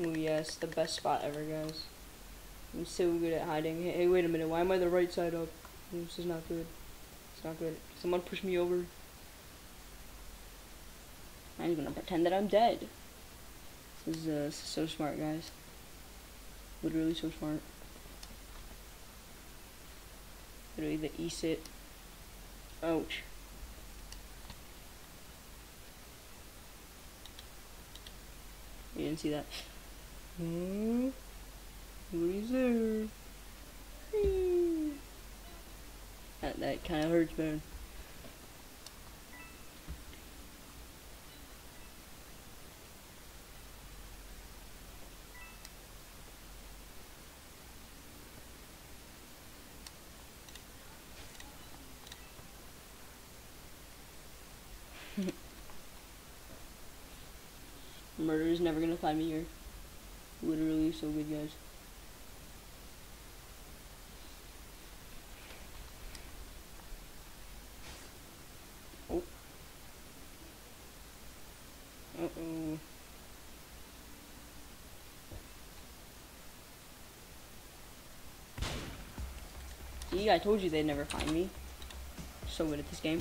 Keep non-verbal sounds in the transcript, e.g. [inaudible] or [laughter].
Oh yes, the best spot ever, guys. I'm so good at hiding. Hey, wait a minute. Why am I the right side up? This is not good. It's not good. Someone push me over. I'm gonna pretend that I'm dead. This is, uh, this is so smart, guys. Literally so smart. Literally the e-sit. Ouch. You didn't see that. Hmm? Nobody's there. Hmm. That, that kind of hurts, man. [laughs] Murder is never gonna find me here. Literally so good, guys. Oh. Uh-oh. See, I told you they'd never find me. So good at this game.